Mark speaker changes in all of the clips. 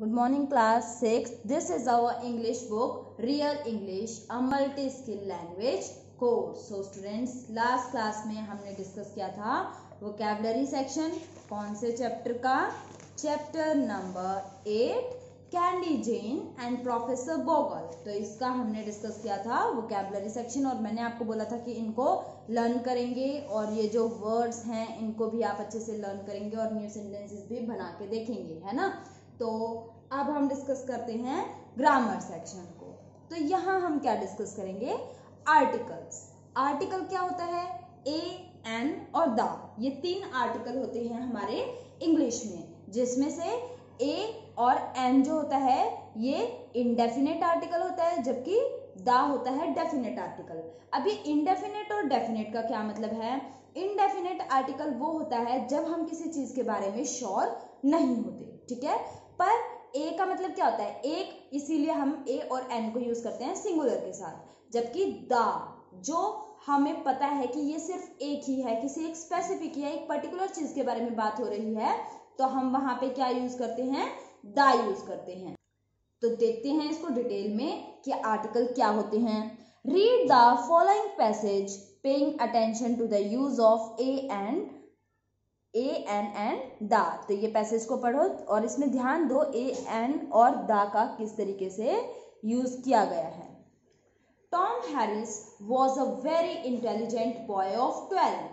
Speaker 1: Good morning, class 6. This is our English book, Real English, a multi skill language course. So, students, last class में हमने discuss किया था vocabulary section, कौन से chapter का chapter number eight candy Jane and professor Bogle तो इसका हमने डिस्कस किया था वोकेबलरी सेक्शन और मैंने आपको बोला था कि इनको लर्न करेंगे और ये जो वर्ड्स हैं, इनको भी आप अच्छे से लर्न करेंगे और न्यू सेंटेंसेस भी बना के देखेंगे, है ना तो अब हम डिस्कस करते हैं ग्रामर सेक्शन को। तो यहाँ हम क्या डिस्कस करेंगे? आर्टिकल्स आर्टिकल क्या होता है? ए एन और द ये तीन आर्टिकल होते हैं हमारे इंग्लिश में, जिसमें से ए और एन जो होता है, ये इनडेफिनेट आर्टिकल होता है, जबकि द होता है डेफिनेट आर्टिकल अभी इनडेफिनेट और डेफिनेट का क्या मतलब है? इनडेफिनेट आर्टिकल वो होता है जब हम किसी चीज़ के बारे में श्योर नहीं होते, ठीक है? पर ए का मतलब क्या होता है? एक, इसीलिए हम ए और एन को यूज़ करते हैं सिंगुलर के साथ। जबकि द जो हमें पता है कि ये सिर्फ़ एक ही है, किसी एक स्पेसिफिक या एक पर्टिकुलर चीज़ के बारे में बात हो रही है तो हम वहाँ पे क्या यूज़ करते हैं? द यूज़ करते हैं। तो देखते हैं इसको डिटेल में कि आर्टिकल क्या होते हैं। Read the following passage paying attention to the use of a and a an and the तो ये पैसेज को पढ़ो और इसमें ध्यान दो ए एन और द का किस तरीके से यूज़ किया गया है Tom Harris was a very intelligent boy of twelve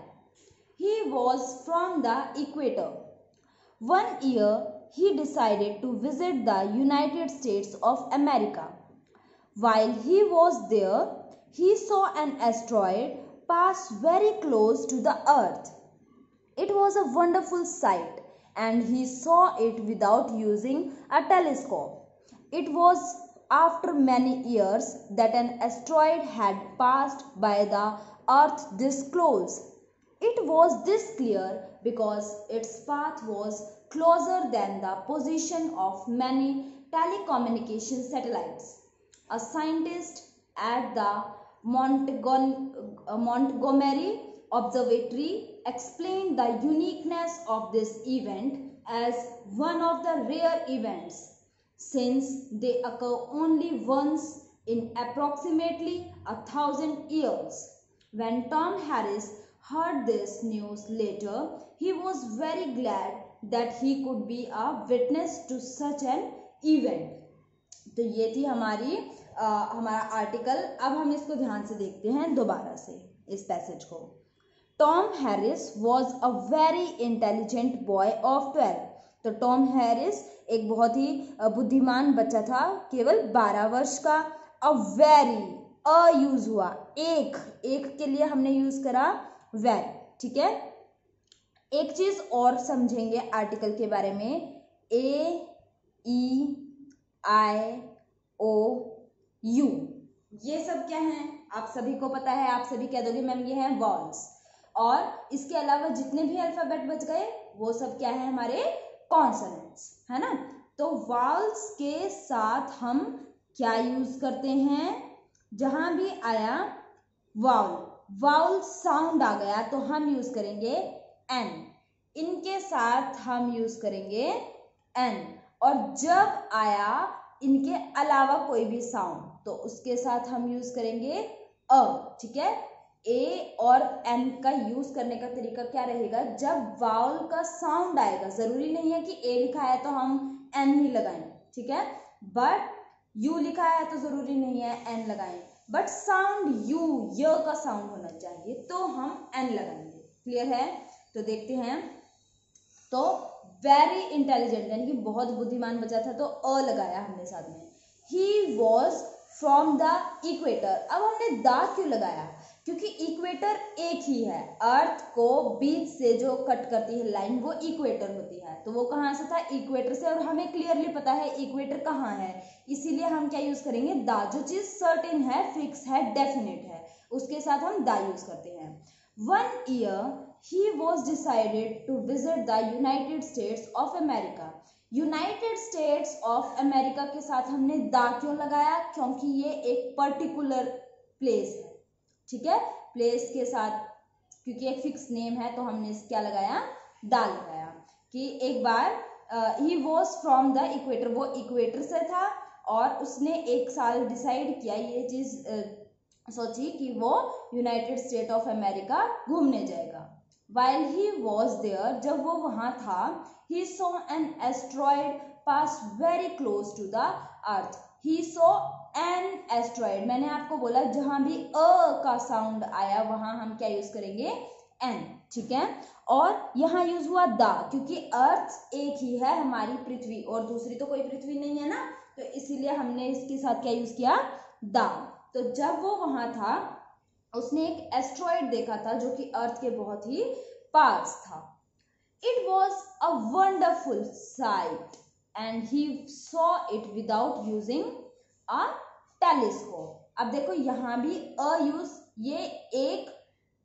Speaker 1: he was from the equator one year he decided to visit the United States of America. While he was there, he saw an asteroid pass very close to the earth. It was a wonderful sight and he saw it without using a telescope. It was after many years that an asteroid had passed by the earth this close. It was this clear because its path was closer than the position of many telecommunication satellites. A scientist at the Montgomery Observatory explained the uniqueness of this event as one of the rare events since they occur only once in approximately a thousand years. When Tom Harris heard this news later, he was very glad that he could be a witness to such an event. तो ये थी हमारी आ, हमारा article अब हम इसको ध्यान से देखते हैं दोबारा से इस पैसेज को Tom Harris was a very intelligent boy of twelve तो टॉम हैरिस एक बहुत ही बुद्धिमान बच्चा था, केवल बारह वर्ष का। अ वेरी अ यूज़ हुआ। एक एक के लिए हमने यूज़ करा वेरी ठीक है? एक चीज़ और समझेंगे आर्टिकल के बारे में। ए ई आई ओ यू ये सब क्या है? आप सभी को पता है, आप सभी कह दोगे, मैम, ये है वॉल्स और इसके अलावा जितने भी अल्फ़ाबेट बच गए, वो सब क्या है हमारे कॉन्सोनेंट्स है ना? तो वॉल्स के साथ हम क्या यूज़ करते हैं? जहाँ भी आया वाउल वाउल साउंड आ गया तो हम यूज़ करेंगे एन इनके साथ हम यूज़ करेंगे एन और जब आया इनके अलावा कोई भी साउंड तो उसके साथ हम यूज़ करेंगे अ, ठीक है? ए और एन का यूज़ करने का तरीका क्या रहेगा? जब वाउल का साउंड आएगा, ज़रूरी नहीं है कि ए लिखा है तो हम एन ही लगाएँ, ठीक है? बट यू लिखा है तो ज़रूरी नहीं है एन लगाएँ। बट साउंड यू य का साउंड होना चाहिए तो हम एन लगाएँगे। क्लियर है? तो देखते हैं। तो वेरी इंटेलिजेंट यानी कि बहुत बुद्धिमान बचा था तो अ लगाया हमने साथ में। He was from the equator अब हमने द क्यों लगाया? क्योंकि इक्वेटर एक ही है। अर्थ को बीच से जो कट करती है लाइन वो इक्वेटर होती है। तो वो कहाँ से था? इक्वेटर से। और हमें क्लियरली पता है इक्वेटर कहाँ है। इसीलिए हम क्या यूज़ करेंगे? दा, जो चीज़ सर्टेन है फिक्स है डेफिनेट है, उसके साथ हम दा यूज़ करते हैं। One year he was decided to visit the United States of America. United States of America के साथ हमने दा क्यों लगाया? क्योंकि ये एक पर्टिकुलर प्लेस है। ठीक है? प्लेस के साथ, क्योंकि एक फिक्स नेम है तो हमने क्या लगाया? दा लगाया। कि एक बार he was from the equator वो इक्वेटर से था, और उसने एक साल डिसाइड किया ये चीज़ सोची कि वो यूनाइटेड स्टेट ऑफ़ अमेरिका घूमने जाएगा। वाइल ही वॉज़ देयर जब वो वहाँ था he saw an asteroid pass very close to the earth he saw an asteroid मैंने आपको बोला जहाँ भी अ का साउंड आया, वहाँ हम क्या यूज़ करेंगे? एन ठीक है? और यहाँ यूज़ हुआ द, क्योंकि अर्थ एक ही है, हमारी पृथ्वी, और दूसरी तो कोई पृथ्वी नहीं है ना? तो इसीलिए हमने इसके साथ क्या यूज़ किया? द। तो जब वो वहाँ था, उसने एक एस्ट्रॉइड देखा था, जो कि अर्थ के बहुत ही पास था। It was a wonderful sight and he saw it without using a telescope अब देखो यहाँ भी अ यूज़ ये एक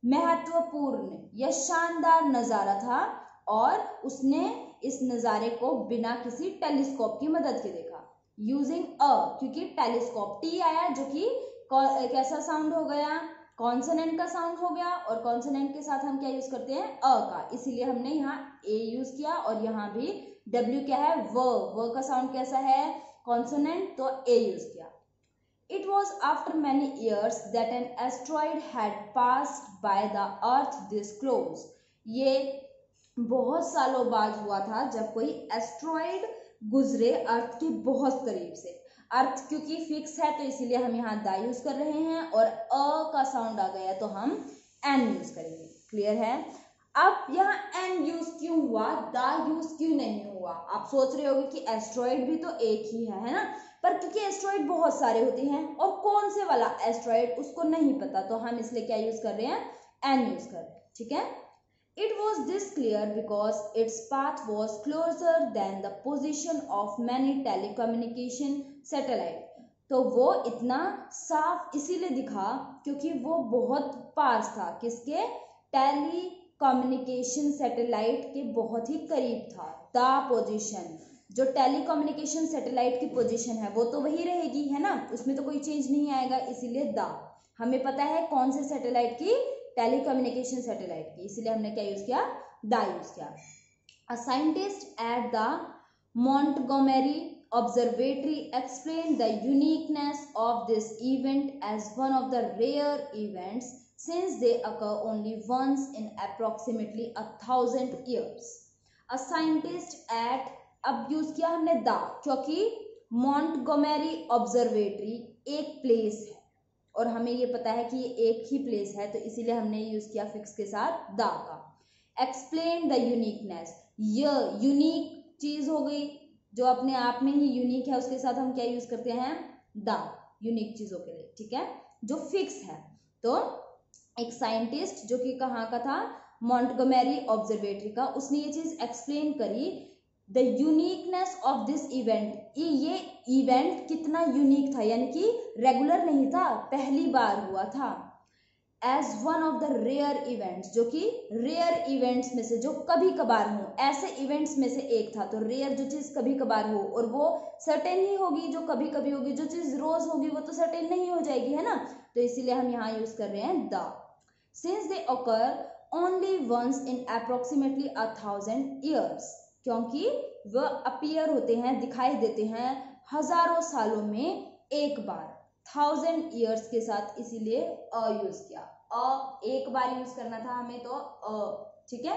Speaker 1: महत्वपूर्ण, या शानदार नज़ारा था और उसने इस नज़ारे को बिना किसी टेलीस्कोप की मदद के देखा। यूजिंग अ, क्योंकि टेलीस्कोप टी आया जो कि, कैसा साउंड हो गया? कॉन्सनेंट का साउंड हो गया और कॉन्सनेंट के साथ हम क्या यूज़ करते हैं? अ का। इसीलिए हमने यहाँ ए यूज़ किया और यहाँ भी डब्ल्यू क्या है? व। व का साउंड कैसा है? कॉन्सोनेंट तो ए यूज़ किया। It was after many years that an asteroid had passed by the earth this close. ये बहुत सालों बाद हुआ था जब कोई एस्ट्रॉइड गुजरे अर्थ के बहुत करीब से। अर्थ क्योंकि फिक्स है तो इसीलिए हम यहाँ दा यूज़ कर रहे हैं और अ का साउंड आ गया तो हम एन यूज़ करेंगे। क्लियर है? अब यहाँ एन यूज़ क्यों हुआ? दा यूज़ क्यों नहीं हुआ? आप सोच रहे होगे कि एस्ट्रॉइड भी तो एक ही है है ना? पर क्योंकि एस्ट्रॉइड बहुत सारे होते हैं और कौन से वाला एस्ट्रॉइड उसको नहीं पता तो हम इसलिए क्या यूज़ कर रहे हैं? एन यूज़ कर रहे हैं, ठीक है? It was this clear because its path was closer than the position of many telecommunication satellite तो वो इतना साफ़ इसीलिए दिखा क्योंकि वो बहुत पास था, किसके? टेली कम्युनिकेशन सैटेलाइट के बहुत ही करीब था द पोजिशन जो टेलीकोम्युनिकेशन सैटेलाइट की पोजीशन है, वो तो वही रहेगी, है ना? उसमें तो कोई चेंज नहीं आएगा, इसीलिए द। हमें पता है कौन से सैटेलाइट की? टेलीकोम्युनिकेशन सैटेलाइट की। इसीलिए हमने क्या यूज़ किया? द यूज़ किया। A scientist at the Mont observatory explain the uniqueness of this event as one of the rare events since they occur only once in approximately a thousand years a scientist at अब use किया हमने the, क्योंकि Montgomery observatory एक place है। और हमें ये पता है कि ये एक ही प्लेस है तो इसीलिए हमने यूज़ किया फिक्स के साथ द का। एक्सप्लेन द यूनिकनेस ये यूनिक चीज़ हो गई, जो अपने आप में ही यूनिक है, उसके साथ हम क्या यूज़ करते हैं? द यूनिक चीज़ों के लिए, ठीक है? जो फिक्स है। तो एक साइंटिस्ट जो कि कहाँ का था? मॉन्टगोमेरी ऑब्जर्वेटरी का, उसने ये चीज़ एक्सप्लेन करी the uniqueness of this event ये इवेंट कितना यूनिक था, यानी कि रेगुलर नहीं था, पहली बार हुआ था। As one of the rare events जो कि रेयर इवेंट्स में से जो कभी कभार हो, ऐसे इवेंट्स में से एक था। तो रेयर जो चीज़ कभी कभार हो, और वो सर्टेन ही होगी, जो कभी कभी होगी, जो चीज़ रोज होगी, वो तो सर्टेन नहीं हो जाएगी, है ना? तो इसीलिए हम यहाँ यूज़ कर रहे हैं the since they occur only once in approximately a thousand years क्योंकि वह अपियर होते हैं, दिखाई देते हैं हज़ारों सालों में एक बार। थाउज़ेंड ईयर्स के साथ इसीलिए अ यूज़ किया। अ एक बार यूज़ करना था हमें तो अ, ठीक है?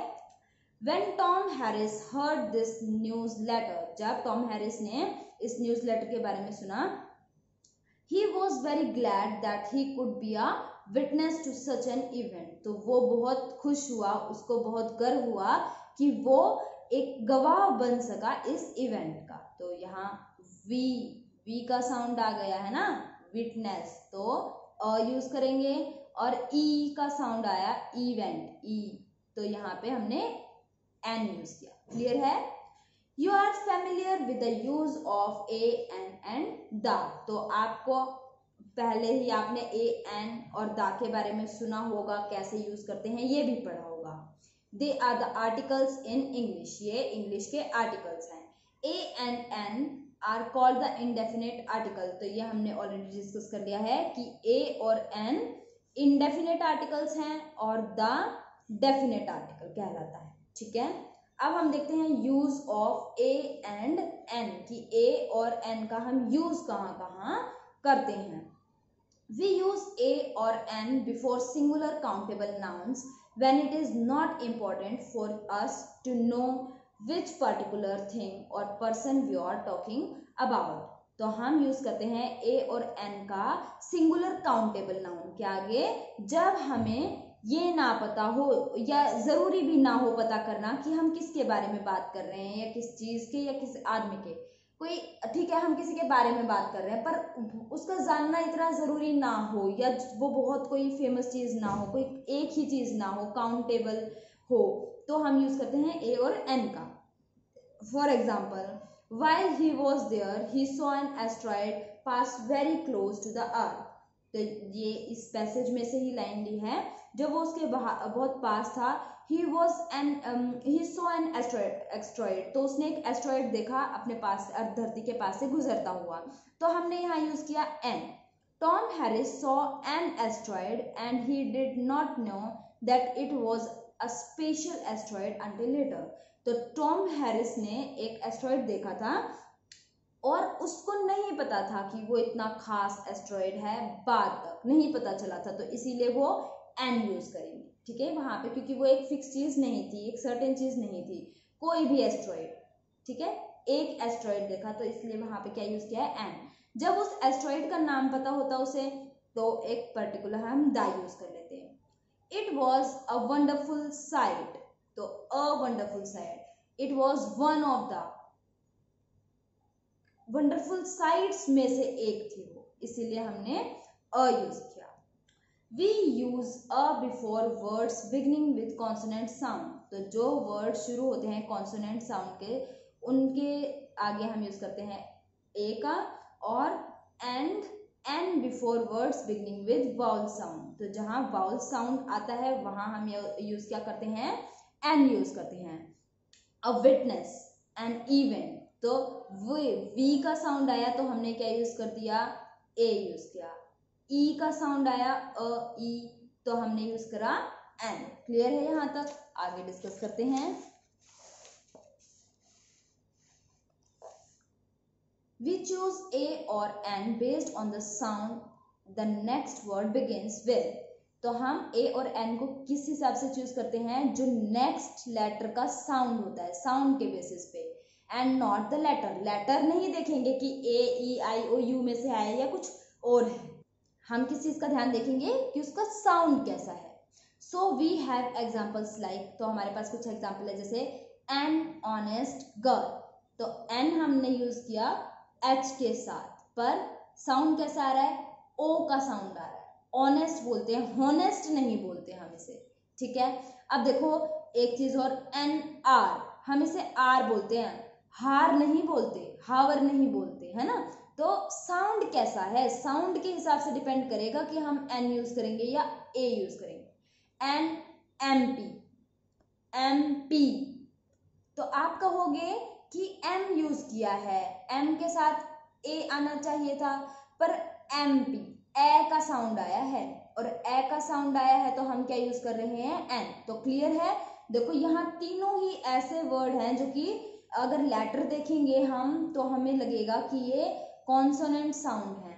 Speaker 1: When Tom Harris heard this news letter जब टॉम हैरिस ने इस न्यूज़ लेटर के बारे में सुना he was very glad that he could be a witness to such an event तो वो बहुत खुश हुआ, उसको बहुत गर्व हुआ कि वो एक गवाह बन सका इस इवेंट का। तो यहाँ वी वी का साउंड आ गया है ना? विटनेस तो अ यूज़ करेंगे और ई e का साउंड आया इवेंट ई तो यहाँ पे हमने एन यूज़ किया। क्लियर है? You are familiar with the use of a an and the तो आपको पहले ही आपने ए एन और द के बारे में सुना होगा, कैसे यूज़ करते हैं, ये भी पढ़ा होगा। They are the articles in English ये इंग्लिश के आर्टिकल्स हैं. A and an are called the indefinite article तो ये हमने ऑलरेडी डिस्कस कर लिया है कि ए और एन इनडेफिनेट आर्टिकल्स हैं और द डेफिनेट आर्टिकल कहलाता है. ठीक है? अब हम देखते हैं use of a and an कि ए और एन का हम यूज़ कहाँ कहाँ करते हैं. वी यूज़ ए और an before singular countable nouns when it is not important for us to know which particular thing or person we are talking about. तो हम यूज़ करते हैं ए और एन का सिंगुलर काउंटेबल नाउन के आगे। जब हमें ये ना पता हो या ज़रूरी भी ना हो पता करना कि हम किसके बारे में बात कर रहे हैं या किस चीज़ के या किस आदमी के कोई, ठीक है, हम किसी के बारे में बात कर रहे हैं, पर उसका जानना इतना ज़रूरी ना हो, या वो बहुत कोई फ़ेमस चीज़ ना हो, कोई एक ही चीज़ ना हो काउंटेबल हो तो हम यूज़ करते हैं ए और एन का। For example why he was there he saw an asteroid pass very close to the earth तो ये इस पैसेज में से ही लाइन ली है। जब वो उसके बहुत पास था he was an he saw an asteroid तो उसने एक एस्ट्रॉइड देखा अपने पास धरती के पास से गुजरता हुआ। तो हमने यहाँ यूज़ किया an Tom Harris saw an asteroid and he did not know that it was a special asteroid until later तो टॉम हैरिस ने एक एस्ट्रॉइड देखा था और उसको नहीं पता था कि वो इतना खास एस्ट्रॉइड है, बाद तक नहीं पता चला था। तो इसीलिए वो एन यूज़ करेंगे, ठीक है? वहाँ पे, क्योंकि वो एक फिक्स चीज़ नहीं थी, एक सर्टेन चीज़ नहीं थी, कोई भी एस्ट्रॉइड ठीक है? एक एस्ट्रॉइड देखा तो इसलिए वहाँ पे क्या यूज़ किया है? एन जब उस एस्ट्रॉइड का नाम पता होता उसे तो एक पर्टिकुलर हम दा यूज़ कर लेते हैं। It was a wonderful sight तो a wonderful sight it was one of the wonderful sights में से एक थी वो, इसीलिए हमने अ यूज़ किया। We use a before words beginning with consonant sound तो जो वर्ड शुरू होते हैं कॉन्सोनेंट साउंड के, उनके आगे हम यूज़ करते हैं ए का और and an before words beginning with vowel sound तो जहाँ वाउल साउंड आता है, वहाँ हम यूज़ क्या करते हैं? एन यूज़ करते हैं। अ विटनेस एन इवेंट तो वे वी का साउंड आया तो हमने क्या यूज़ कर दिया? ए यूज़ किया। ई का साउंड आया, अ ई तो हमने यूज़ करा एन क्लियर है यहाँ तक? आगे डिस्कस करते हैं। वी चूज़ ए और an based on the sound the next word begins with तो हम ए और एन को किस हिसाब से चूज़ करते हैं? जो नेक्स्ट लेटर का साउंड होता है साउंड के बेसिस पे। And not the letter letter नहीं देखेंगे कि ए ई आई ओ यू में से आया या कुछ और है। हम किस चीज़ का ध्यान देखेंगे कि उसका साउंड कैसा है? So we have examples like तो हमारे पास कुछ एग्ज़ाम्पल है, जैसे एन ऑनेस्ट गर्ल तो एन हमने यूज़ किया एच के साथ, पर साउंड कैसा आ रहा है? ओ का साउंड आ रहा है. ऑनेस्ट बोलते हैं हॉनेस्ट नहीं बोलते हम इसे, ठीक है? अब देखो, एक चीज़ और एन आर हम इसे आर बोलते हैं. हार नहीं बोलते हावर नहीं बोलते, है ना? तो साउंड कैसा है? साउंड के हिसाब से डिपेंड करेगा कि हम एन यूज़ करेंगे या ए यूज़ करेंगे। An M P M P तो आप कहोगे कि एम यूज़ किया है। एम के साथ ए आना चाहिए था, पर एम पी ए का साउंड आया है। और ए का साउंड आया है तो हम क्या यूज़ कर रहे हैं? एन तो क्लियर है? देखो, यहाँ तीनों ही ऐसे वर्ड हैं जो कि अगर लेटर देखेंगे हम तो हमें लगेगा कि ये कॉन्सोनेंट साउंड है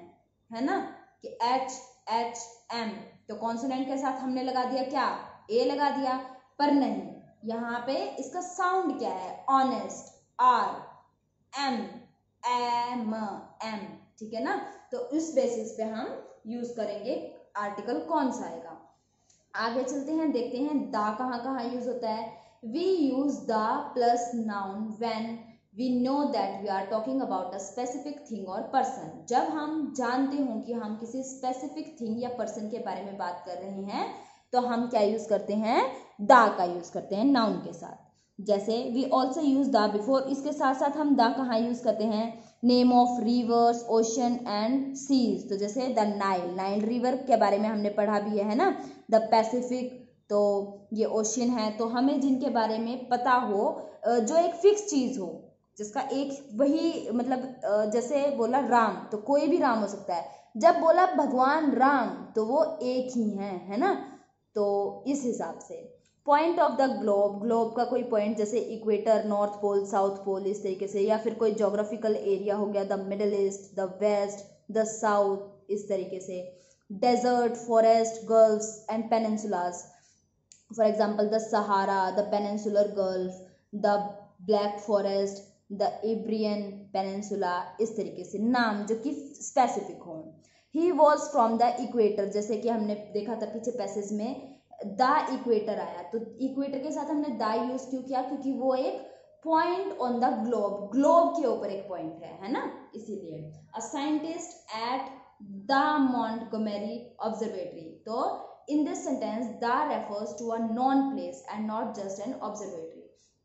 Speaker 1: है ना? कि एच एच एम तो कॉन्सोनेंट के साथ हमने लगा दिया क्या? ए लगा दिया, पर नहीं, यहाँ पे इसका साउंड क्या है? Honest R M M M ठीक है ना? तो इस बेसिस पे हम यूज़ करेंगे आर्टिकल कौन सा आएगा? आगे चलते हैं, देखते हैं दा कहाँ कहाँ यूज़ होता है। We use the plus noun when we know that we are talking about a specific thing और पर्सन जब हम जानते हों कि हम किसी स्पेसिफिक थिंग या पर्सन के बारे में बात कर रहे हैं तो हम क्या यूज़ करते हैं? दा का यूज़ करते हैं नाउन के साथ. जैसे we also use the before इसके साथ साथ हम दा कहाँ यूज़ करते हैं? Name of rivers ocean and seas तो जैसे द नाइल नाइल रिवर के बारे में हमने पढ़ा भी है ना? द पैसिफिक तो ये ओशन है तो हमें जिनके बारे में पता हो जो एक फिक्स चीज़ हो जिसका एक वही मतलब जैसे बोला राम तो कोई भी राम हो सकता है। जब बोला भगवान राम तो वो एक ही हैं, है ना? तो इस हिसाब से। Point of the globe globe का कोई पॉइंट जैसे equator north pole south pole इस तरीके से, या फिर कोई जोग्राफिकल एरिया हो गया the Middle East the West the South इस तरीके से। Desert forest gulfs and peninsulas for example the Sahara the peninsular gulf the Black Forest the Iberian peninsula इस तरीके से, नाम जो कि स्पेसिफिक हो। He was from the equator जैसे कि हमने देखा था पीछे पैसेज में द इक्वेटर आया। तो इक्वेटर के साथ हमने द यूज़ क्यों किया? क्योंकि वो एक point on the globe globe के ऊपर एक पॉइंट है है ना? इसीलिए। A scientist at the Montgomery observatory तो in this sentence the refers to a known place and not just an observatory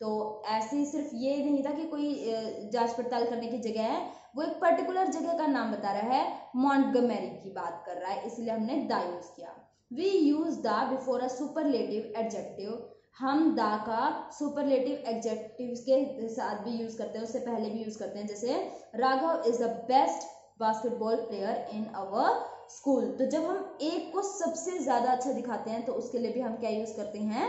Speaker 1: तो ऐसे सिर्फ़ ये नहीं था कि कोई जाँच पड़ताल करने की जगह है। वो एक पर्टिकुलर जगह का नाम बता रहा है। मॉन्टगमेरी की बात कर रहा है, इसलिए हमने द यूज़ किया। We use the before a superlative adjective हम दा का सुपरलेटिव एडजेक्टिव के साथ भी यूज़ करते हैं, उससे पहले भी यूज़ करते हैं। जैसे, Raghav is the best basketball player in our school तो जब हम एक को सबसे ज़्यादा अच्छा दिखाते हैं तो उसके लिए भी हम क्या यूज़ करते हैं?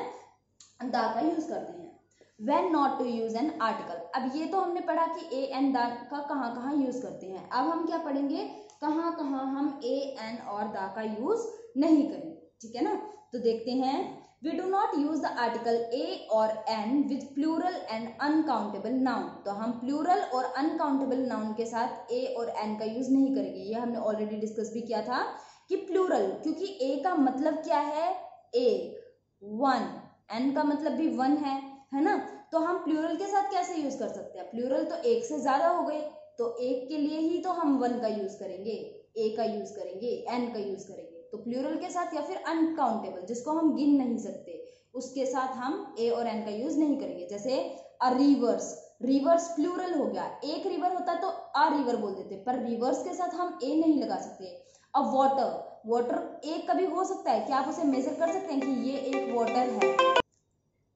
Speaker 1: दा का यूज़ करते हैं। When not to use an article अब ये तो हमने पढ़ा कि ए एन दा का कहाँ कहाँ यूज़ करते हैं। अब हम क्या पढ़ेंगे? कहाँ कहाँ हम ए एन और दा का यूज़ नहीं करें। ठीक है ना? तो देखते हैं। We do not use the article a और an with plural and uncountable noun तो हम प्लूरल और अनकाउंटेबल नाउन के साथ ए और एन का यूज़ नहीं करेंगे। ये हमने ऑलरेडी डिस्कस भी किया था कि प्लूरल क्योंकि ए का मतलब क्या है? एक वन एन का मतलब भी वन है। है ना? तो हम प्लूरल के साथ कैसे यूज़ कर सकते हैं? प्लूरल तो एक से ज़्यादा हो गए तो एक के लिए ही तो हम वन का यूज़ करेंगे ए का यूज़ करेंगे एन का यूज़ करेंगे। तो प्लूरल के साथ या फिर अनकाउंटेबल जिसको हम गिन नहीं सकते, उसके साथ हम ए और एन का यूज़ नहीं करेंगे। जैसे अ रिवर्स रिवर्स प्लूरल हो गया। एक रिवर होता तो अ रिवर बोल देते, पर रिवर्स के साथ हम ए नहीं लगा सकते। अब वाटर वाटर एक कभी हो सकता है, क्या आप उसे मेजर कर सकते हैं कि ये एक वाटर है?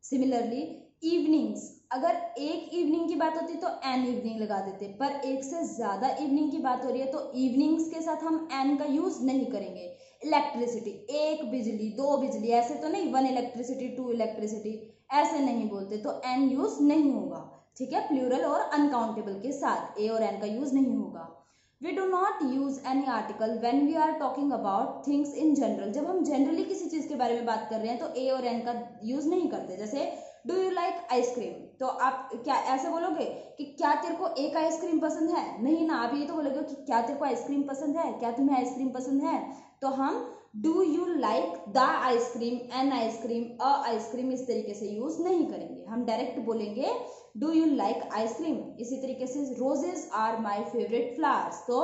Speaker 1: सिमिलरली इवनिंग्स अगर एक इवनिंग की बात होती तो एन इवनिंग लगा देते, पर एक से ज़्यादा इवनिंग की बात हो रही है तो इवनिंग्स के साथ हम एन का यूज़ नहीं करेंगे। इलेक्ट्रिसिटी एक बिजली, दो बिजली, ऐसे तो नहीं वन इलेक्ट्रिसिटी टू इलेक्ट्रिसिटी ऐसे नहीं बोलते तो एन यूज़ नहीं होगा। ठीक है? प्लूरल और अनकाउंटेबल के साथ ए और एन का यूज़ नहीं होगा। We do not use any article when we are talking about things in general जब हम जनरली किसी चीज़ के बारे में बात कर रहे हैं तो ए और एन का यूज़ नहीं करते। जैसे डू यू लाइक आइसक्रीम तो आप क्या ऐसे बोलोगे कि क्या तेरे को एक आइसक्रीम पसंद है? नहीं ना, आप ये तो बोलोगे कि क्या तेरे को आइसक्रीम पसंद है? क्या तुम्हें आइसक्रीम पसंद है? तो हम do you like the ice cream an ice cream a ice cream इस तरीके से यूज़ नहीं करेंगे। हम डायरेक्ट बोलेंगे डू यू लाइक आइसक्रीम इसी तरीके से roses are my favourite flowers तो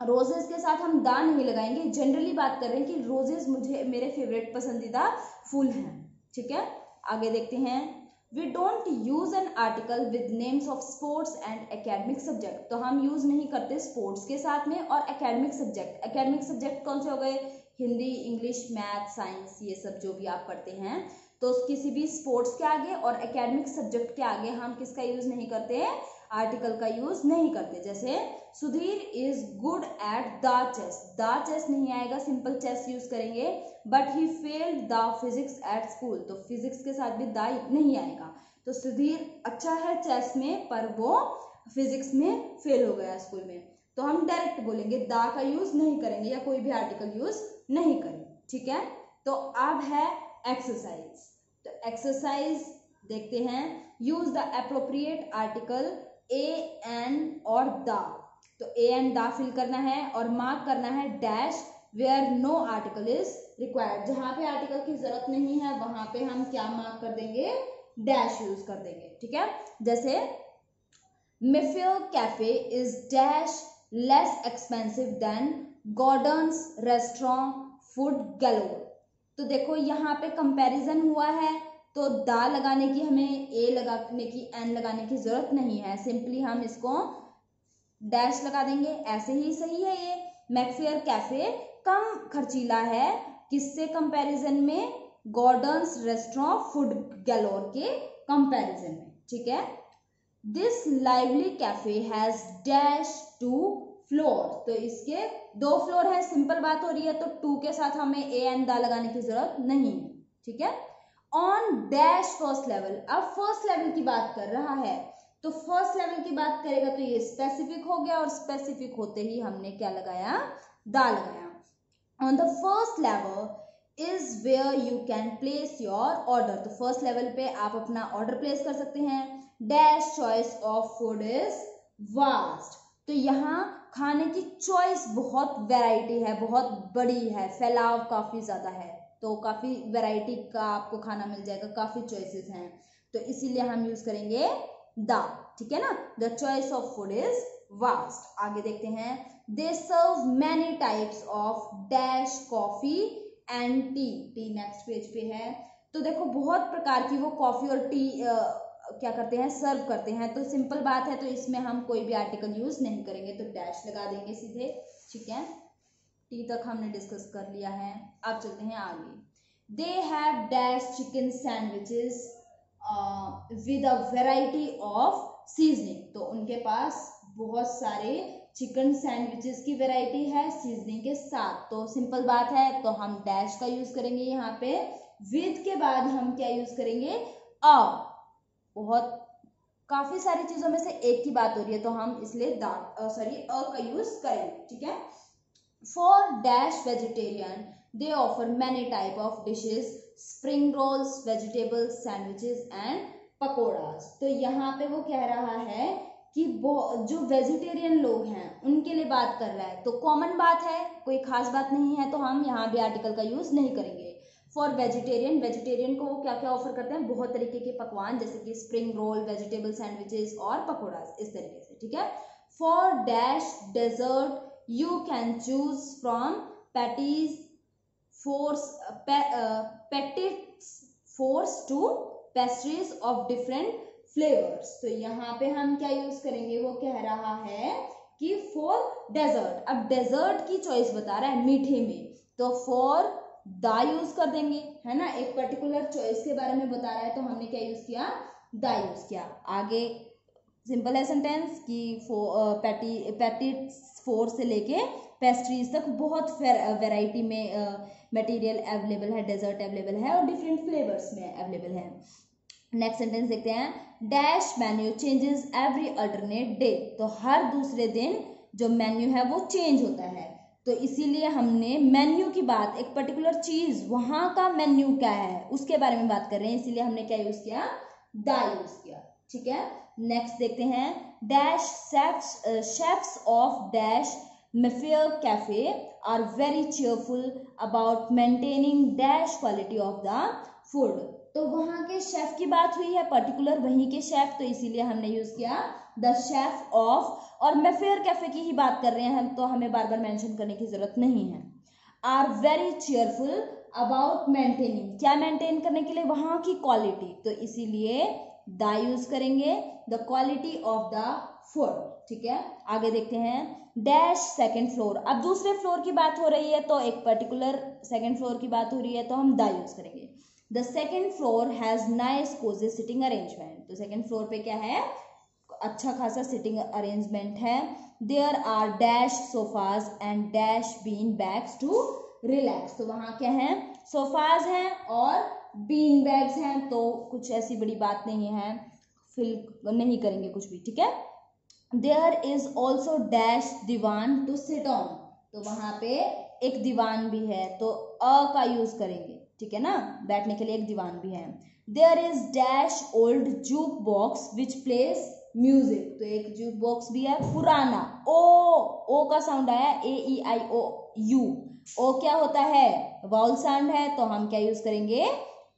Speaker 1: रोजेस के साथ हम दा नहीं लगाएँगे। जनरली बात कर रहे हैं कि रोजेस मुझे मेरे फेवरेट पसंदीदा फूल हैं। ठीक है? आगे देखते हैं। We don't use an article with names of sports and academic subject तो हम यूज़ नहीं करते स्पोर्ट्स के साथ में और एकेडमिक सब्जेक्ट एकेडमिक सब्जेक्ट कौन से हो गए? हिंदी इंग्लिश मैथ साइंस ये सब जो भी आप पढ़ते हैं। तो किसी भी स्पोर्ट्स के आगे और एकेडमिक सब्जेक्ट के आगे हम किसका यूज़ नहीं करते? आर्टिकल का यूज़ नहीं करते। जैसे Sudhir is good at the chess the chess नहीं आएगा सिंपल चेस यूज़ करेंगे but he failed the physics at school तो फिजिक्स के साथ भी द नहीं आएगा। तो सुधीर अच्छा है चेस में, पर वो फिजिक्स में फेल हो गया स्कूल में। तो हम डायरेक्ट बोलेंगे दा का यूज़ नहीं करेंगे या कोई भी आर्टिकल यूज़ नहीं करें। ठीक है? तो अब है एक्सरसाइज तो एक्सरसाइज देखते हैं। Use the appropriate article a an और द तो ए एन दा फिल करना है और मार्क करना है dash where no article is required जहाँ पे आर्टिकल की ज़रूरत नहीं है, वहाँ पे हम क्या मार्क कर देंगे? डैश यूज़ कर देंगे, ठीक है? जैसे Mayfair cafe is dash less expensive than Gordon's restaurant food galore तो देखो, यहाँ पे कंपैरिजन हुआ है तो दा लगाने की हमें ए लगाने की एन लगाने की ज़रूरत नहीं है। सिंपली हम इसको डैश लगा देंगे। ऐसे ही सही है ये। मैकफेयर कैफ़े कम खर्चीला है। किससे कंपैरिजन में? गॉर्डन्स रेस्टोरेंट फ़ूड गैलोर के कंपैरिजन में। ठीक है? This lively cafe has dash two floor तो इसके दो फ्लोर है। सिंपल बात हो रही है तो टू के साथ हमें ए एन दा लगाने की ज़रूरत नहीं है। ठीक है? ऑन डैश फ़र्स्ट लेवल अब फ़र्स्ट लेवल की बात कर रहा है। तो फ़र्स्ट लेवल की बात करेगा तो ये स्पेसिफिक हो गया और स्पेसिफिक होते ही हमने क्या लगाया? दा लगाया। On the first level is where you can place your order तो फ़र्स्ट लेवल पे आप अपना ऑर्डर प्लेस कर सकते हैं। Dash choice of food is vast तो यहाँ खाने की चॉइस बहुत वैरायटी है, बहुत बड़ी है। फैलाव काफ़ी ज़्यादा है। तो काफ़ी वैरायटी का आपको खाना मिल जाएगा, काफ़ी चॉइसेस हैं। तो इसीलिए हम यूज़ करेंगे द, ठीक है ना? The choice of food is vast आगे देखते हैं। They serve many types of dash coffee and tea tea next page पे है। तो देखो, बहुत प्रकार की वो कॉफ़ी और टी क्या करते हैं? सर्व करते हैं। तो सिंपल बात है तो इसमें हम कोई भी आर्टिकल यूज़ नहीं करेंगे। तो डैश लगा देंगे सीधे, ठीक है? टी तक हमने डिस्कस कर लिया है। अब चलते हैं आगे। They have dash chicken sandwiches with a variety of seasoning तो उनके पास बहुत सारे चिकन सैंडविचेस की वेराइटी है सीजनिंग के साथ। तो सिंपल बात है तो हम डैश का यूज़ करेंगे यहाँ पे। विद के बाद हम क्या यूज़ करेंगे? अ बहुत, काफ़ी सारी चीज़ों में से एक की बात हो रही है तो हम इसलिए सॉरी अ का यूज़ करेंगे, ठीक है? For dash vegetarian they offer many type of dishes spring rolls vegetables sandwiches and pakodas तो यहाँ पे वो कह रहा है कि जो वेजिटेरियन लोग हैं, उनके लिए बात कर रहा है। तो कॉमन बात है, कोई खास बात नहीं है तो हम यहाँ भी आर्टिकल का यूज़ नहीं करेंगे। फॉर वेजिटेरियन वेजिटेरियन को वो क्या क्या ऑफ़र करते हैं? बहुत तरीके के पकवान, जैसे कि स्प्रिंग रोल वेजिटेबल सैंडविचेस और पकौड़ा इस तरीके से, ठीक है? For dash dessert you can choose from patties fours petits fours to pastries of different flavours तो यहाँ पे हम क्या यूज़ करेंगे? वो कह रहा है कि फॉर डेजर्ट अब डेजर्ट की चॉइस बता रहा है मीठे में। तो फॉर दा यूज़ कर देंगे, है ना? एक पर्टिकुलर चॉइस के बारे में बता रहा है तो हमने क्या यूज़ किया? दा यूज़ किया। आगे सिंपल है सेंटेंस कि पैटी पैटी फोर से लेके पेस्ट्रीज तक बहुत वेराइटी में मटेरियल अवेलेबल है डेजर्ट अवेलेबल है और डिफरेंट फ्लेवर्स में अवेलेबल है। नेक्स्ट सेंटेंस देखते हैं। Dash menu changes every alternate day तो हर दूसरे दिन जो मेन्यू है वो चेंज होता है। तो इसीलिए हमने मेन्यू की बात, एक पर्टिकुलर चीज़ वहाँ का मेन्यू क्या है, उसके बारे में बात कर रहे हैं। इसीलिए हमने क्या यूज़ किया? दा यूज़ किया। ठीक है? नेक्स्ट देखते हैं। Dash chefs of dash Mayfair cafe are very careful about maintaining dash quality of the food तो वहाँ के शेफ की बात हुई है पर्टिकुलर वहीं के शेफ तो इसीलिए हमने यूज़ किया द शेफ ऑफ़ और मेफेयर कैफ़े की ही बात कर रहे हैं तो हमें बार बार मेंशन करने की ज़रूरत नहीं है। Are very careful about maintaining क्या मेंटेन करने के लिए? वहाँ की क्वालिटी तो इसीलिए द यूज़ करेंगे the quality of the food ठीक है? आगे देखते हैं। डैश सेकेंड फ्लोर अब दूसरे फ्लोर की बात हो रही है तो एक पर्टिकुलर सेकेंड फ्लोर की बात हो रही है तो हम द यूज़ करेंगे। The second floor has nice cosy sitting arrangement तो सेकेंड फ्लोर पे क्या है? अच्छा खासा सिटिंग अरेंजमेंट है। There are dash sofas and dash bean bags to relax तो वहाँ क्या है? सोफाज हैं और बीन बैग्स हैं तो कुछ ऐसी बड़ी बात नहीं है। फिल नहीं करेंगे कुछ भी, ठीक है? There is also dash divan to sit on तो वहाँ पे एक दीवान भी है तो अ का यूज़ करेंगे, ठीक है ना? बैठने के लिए एक दीवान भी है। There is dash old juke box which plays music तो एक जूक बॉक्स भी है पुराना। ओ ओ का साउंड आया ए ई आई ओ यू ओ क्या होता है? वाउल साउंड है तो हम क्या यूज़ करेंगे?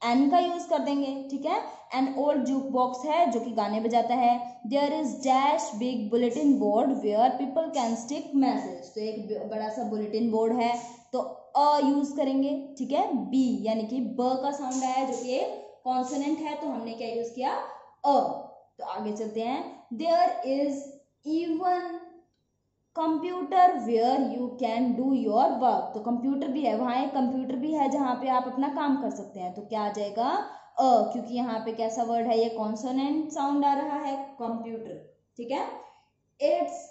Speaker 1: एन का यूज़ कर देंगे, ठीक है? एन ओल्ड जूक बॉक्स है, जो कि गाने बजाता है। There is dash big bulletin board where people can stick message तो एक बड़ा सा बुलेटिन बोर्ड है। तो अ यूज़ करेंगे, ठीक है? बी यानी कि ब का साउंड आया, जो कि कॉन्सोनेंट है तो हमने क्या यूज़ किया? अ। तो आगे चलते हैं। There is even computer where you can do your work तो कंप्यूटर भी है, वहाँ एक कंप्यूटर भी है, जहाँ पे आप अपना काम कर सकते हैं। तो क्या आ जाएगा? अ, क्योंकि यहाँ पे कैसा वर्ड है, ये कॉन्सोनेंट साउंड आ रहा है कंप्यूटर ठीक है? It's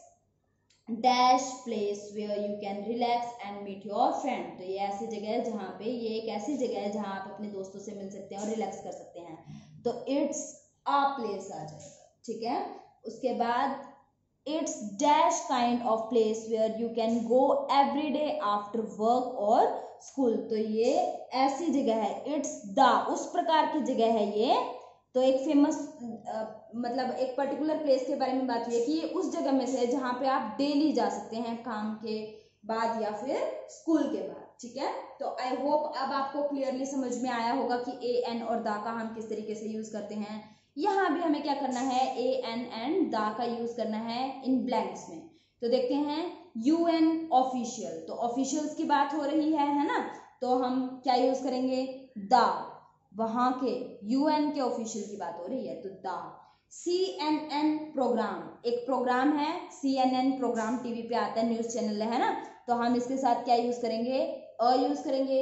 Speaker 1: dash place where you can relax and meet your friend तो ये ऐसी जगह है जहाँ पे, ये एक ऐसी जगह है जहाँ आप अपने दोस्तों से मिल सकते हैं और रिलैक्स कर सकते हैं। तो इट्स आ प्लेस आ जाएगा, ठीक है? उसके बाद it's dash kind of place where you can go every day after work और स्कूल तो ये ऐसी जगह है इट्स द उस प्रकार की जगह है ये। तो एक फ़ेमस मतलब एक पर्टिकुलर प्लेस के बारे में बात हुई है कि ये उस जगह में से है जहाँ पे आप डेली जा सकते हैं, काम के बाद या फिर स्कूल के बाद, ठीक है? तो आई होप अब आपको क्लियरली समझ में आया होगा कि ए एन और दा का हम किस तरीके से यूज़ करते हैं। यहाँ भी हमें क्या करना है? ए एन एंड दा का यूज़ करना है इन ब्लैंक्स में। तो देखते हैं यू एन ऑफिशियल तो ऑफिशियल्स की बात हो रही है है ना? तो हम क्या यूज़ करेंगे? द. वहाँ के यूएन के ऑफिशियल की बात हो रही है तो the. C N N program एक प्रोग्राम है C N N program TV पे आता है न्यूज़ चैनल है ना? तो हम इसके साथ क्या यूज़ करेंगे? अ यूज़ करेंगे.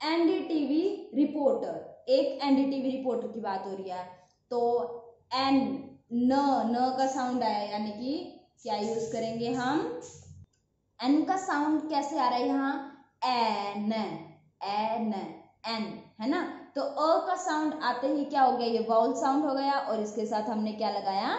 Speaker 1: एनडीटीवी रिपोर्टर एक एनडीटीवी रिपोर्टर की बात हो रही है तो एन न न का साउंड आया, यानी कि क्या यूज़ करेंगे हम? एन का साउंड कैसे आ रहा है यहाँ? एन एन एन है ना? तो अ का साउंड आते ही क्या हो गया? ये वाउल साउंड हो गया और इसके साथ हमने क्या लगाया?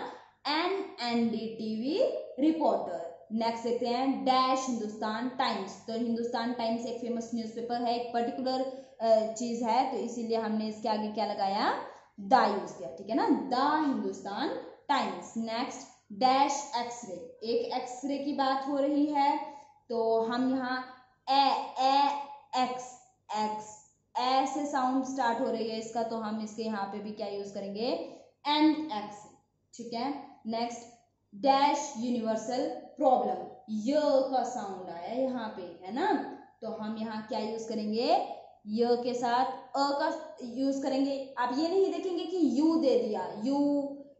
Speaker 1: N N D TV reporter next देखते हैं डैश हिंदुस्तान टाइम्स तो हिंदुस्तान टाइम्स एक फ़ेमस न्यूज़पेपर है, एक पर्टिकुलर चीज़ है तो इसीलिए हमने इसके आगे क्या लगाया? द यूज़ किया, ठीक है ना? The Hindustan Times next dash x ray. एक एक्सरे की बात हो रही है तो हम यहाँ ए ए, एक्स एक्स, ए से साउंड स्टार्ट हो रही है इसका तो हम इसके यहाँ पे भी क्या यूज़ करेंगे? एन एक्स ठीक है? Next dash universal problem. य का साउंड आया यहाँ पे, है ना? तो हम यहाँ क्या यूज़ करेंगे? य के साथ अ का यूज़ करेंगे। आप ये नहीं देखेंगे कि यू दे दिया, U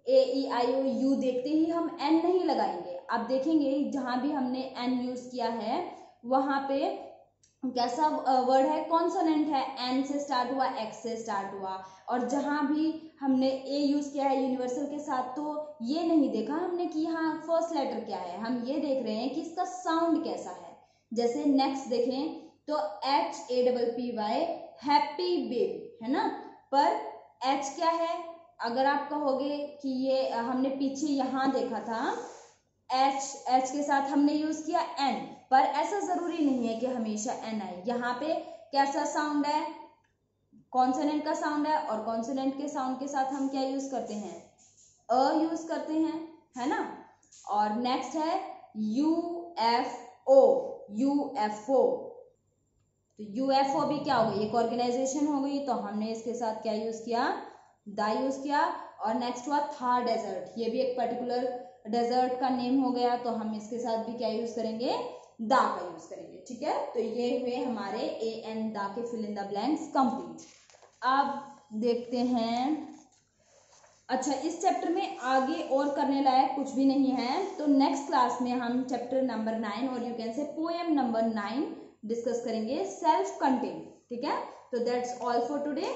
Speaker 1: A E I O you देखते ही हम एन नहीं लगाएँगे। आप देखेंगे जहाँ भी हमने एन यूज़ किया है, वहाँ पे कैसा वर्ड है कॉन्सोनेंट है। एन से स्टार्ट हुआ एक्स से स्टार्ट हुआ। और जहाँ भी हमने ए यूज़ किया है यूनिवर्सल के साथ तो ये नहीं देखा हमने कि यहाँ फ़र्स्ट लेटर क्या है। हम ये देख रहे हैं कि इसका साउंड कैसा है। जैसे नेक्स्ट देखें तो H A double P Y happy baby है ना? पर एच क्या है? अगर आप कहोगे कि ये, हमने पीछे यहाँ देखा था एच एच के साथ हमने यूज़ किया एन पर ऐसा ज़रूरी नहीं है कि हमेशा एन आए। यहाँ पे कैसा साउंड है? कॉन्सोनेंट का साउंड है और कॉन्सोनेंट के साउंड के साथ हम क्या यूज़ करते हैं? अ यूज़ करते हैं, है ना? और नेक्स्ट है U F O U F O तो यू एफ़ ओ भी क्या हो गई? एक ऑर्गेनाइजेशन हो गई तो हमने इसके साथ क्या यूज़ किया? द यूज़ किया और नेक्स्ट हुआ था डेजर्ट ये भी एक पर्टिकुलर डेजर्ट का नेम हो गया तो हम इसके साथ भी क्या यूज़ करेंगे? दा का यूज़ करेंगे, ठीक है? तो ये हुए हमारे ए एन दा के fill in the blanks complete अब देखते हैं। अच्छा इस चैप्टर में आगे और करने लायक कुछ भी नहीं है तो नेक्स्ट क्लास में हम चैप्टर नंबर नाइन और you can say poem number nine discuss करेंगे सेल्फ कंटेन ठीक है? तो that's all for today